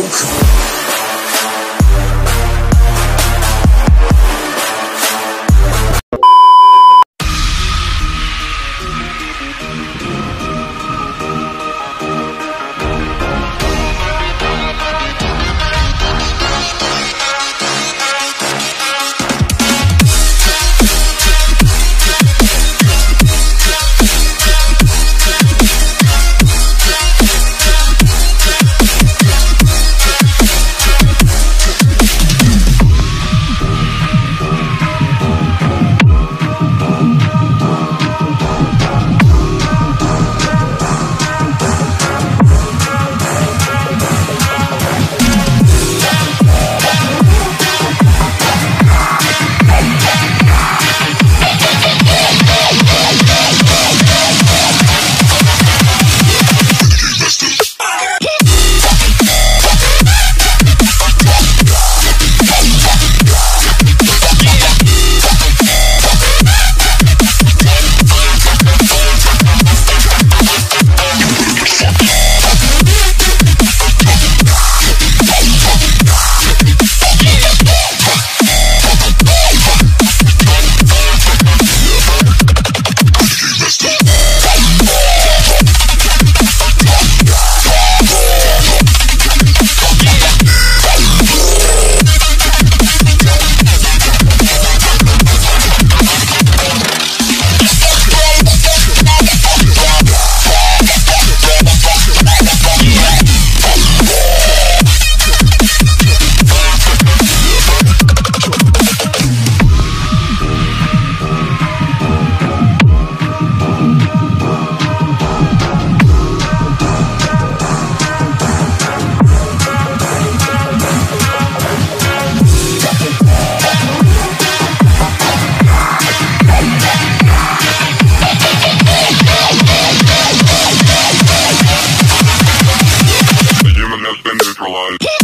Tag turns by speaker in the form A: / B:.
A: Conclusion. Decentralized